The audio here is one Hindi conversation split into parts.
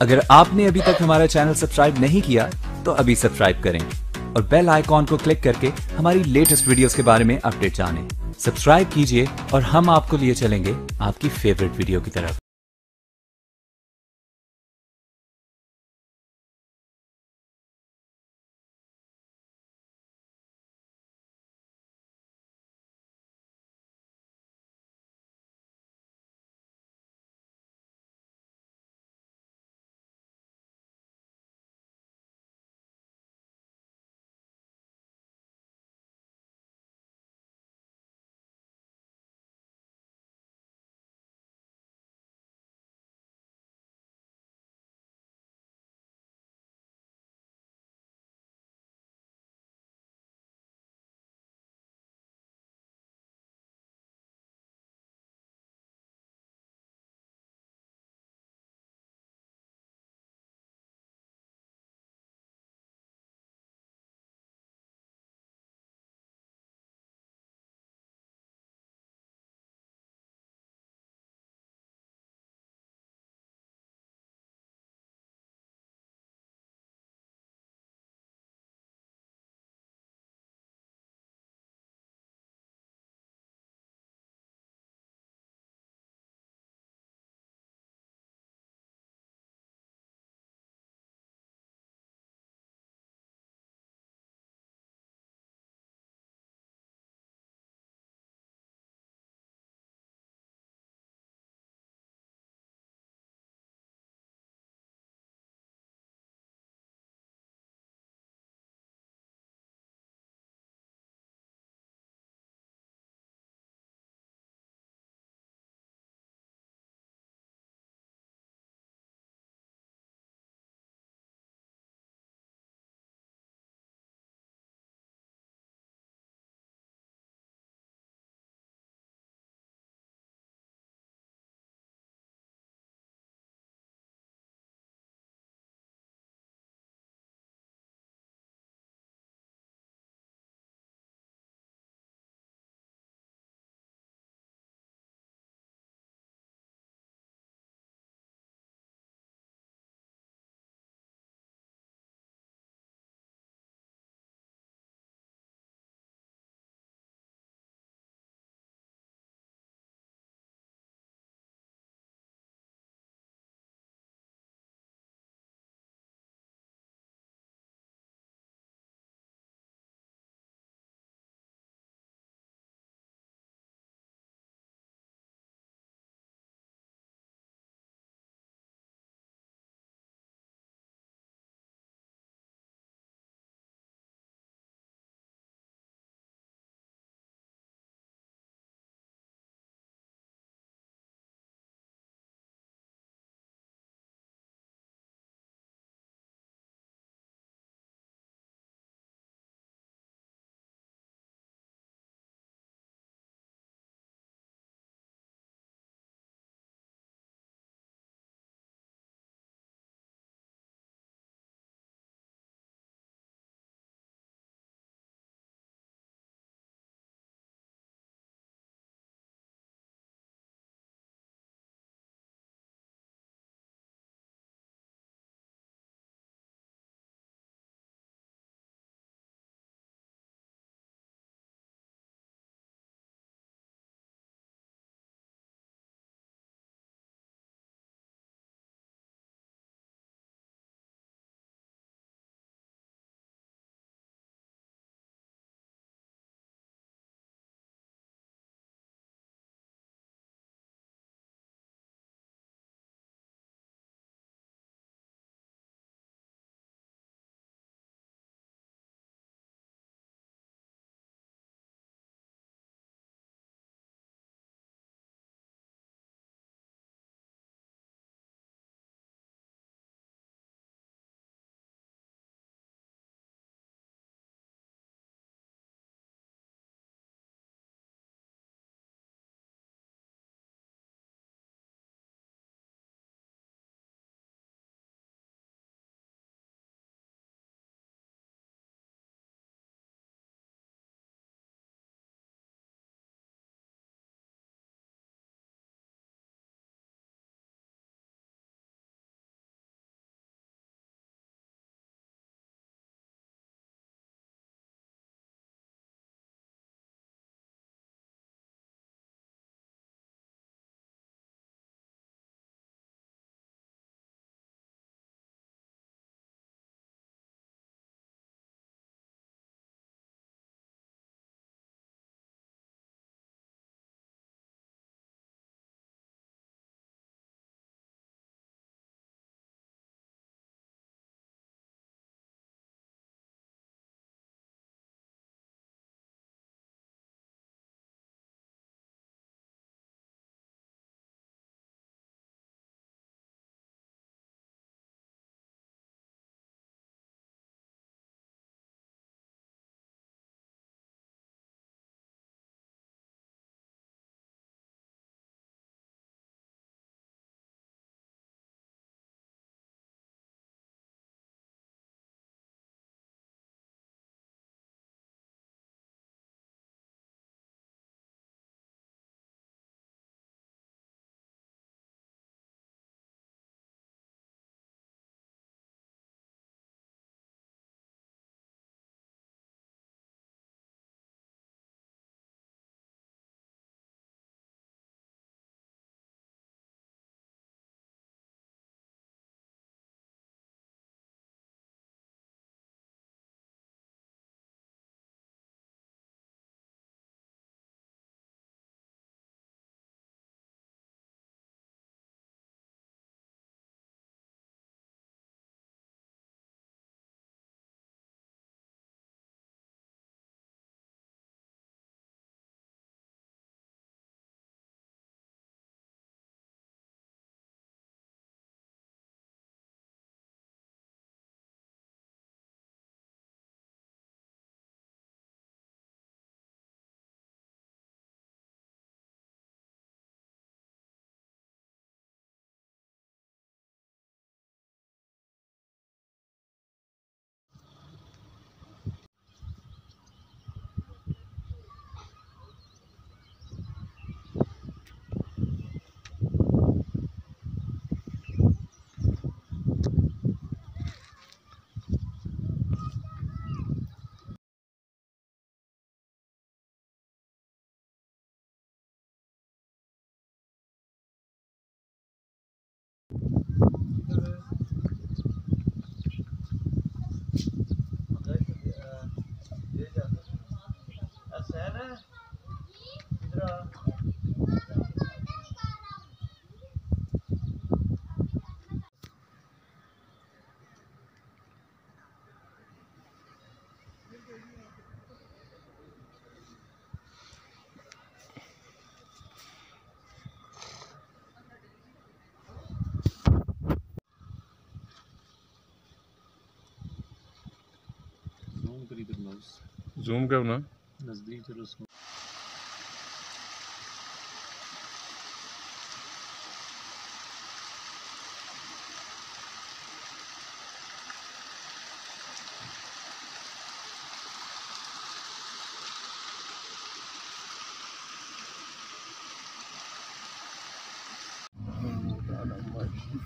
अगर आपने अभी तक हमारा चैनल सब्सक्राइब नहीं किया तो अभी सब्सक्राइब करें और बेल आइकॉन को क्लिक करके हमारी लेटेस्ट वीडियोस के बारे में अपडेट जानें। सब्सक्राइब कीजिए और हम आपको लिए चलेंगे आपकी फेवरेट वीडियो की तरफ़ जूम करना तो नज़दीक चलो उसको।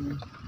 Mm-hmm.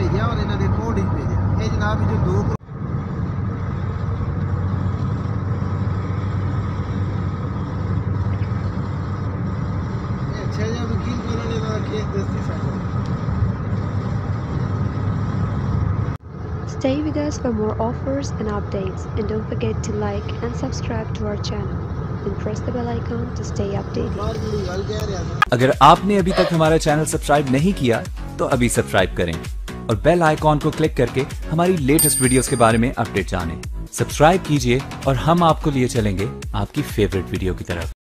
ਭੇਜਿਆ ਔਰ ਇਹਨਾਂ ਦੇ ਕੋਡ ਹੀ ਭੇਜਿਆ ਇਹ ਜਨਾਬ ਜੋ ਦੋ ਕਰੋ- ਇਹ ਅੱਛਾ ਜਿਹਾ ਵਕੀਲ ਕੋਲੋਂ ਨੇ ਦਾ ਕੇਸ ਦਸਤੀ ਸਾਡਾ Stay with us for more offers and updates and don't forget to like and subscribe to our channel and press the bell icon to stay updated. ਬਾਹਰ ਜਿਹੜੀ ਗੱਲ ਕਹਿ ਰਿਹਾ ਸੀ अगर आपने अभी तक हमारा चैनल सब्सक्राइब नहीं किया तो अभी सब्सक्राइब करें और बेल आइकॉन को क्लिक करके हमारी लेटेस्ट वीडियोस के बारे में अपडेट जानें। सब्सक्राइब कीजिए और हम आपको लिए चलेंगे आपकी फेवरेट वीडियो की तरफ़